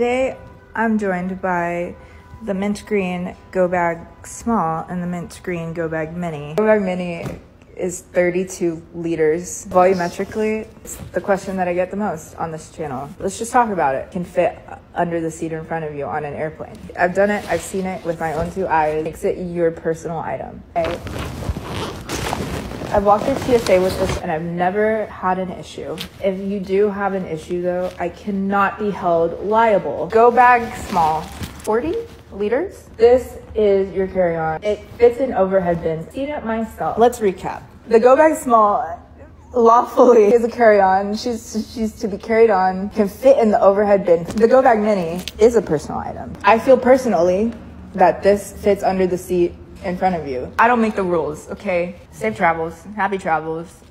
Today I'm joined by the mint green go bag small and the mint green go bag mini. Go bag mini is 32 liters. Volumetrically, it's the question that I get the most on this channel. Let's just talk about it. Can fit under the seat in front of you on an airplane. I've done it, I've seen it with my own two eyes. Makes it your personal item. Okay? I've walked through TSA with this and I've never had an issue. If you do have an issue though, I cannot be held liable. Go bag small, 40 liters. This is your carry-on. It fits in overhead bins. Seen it myself. Let's recap. The go bag small lawfully is a carry-on. She's she's to be carried on, can fit in the overhead bin. The go bag mini is a personal item. I feel personally that this fits under the seat in front of you. I don't make the rules, okay? Safe travels, happy travels.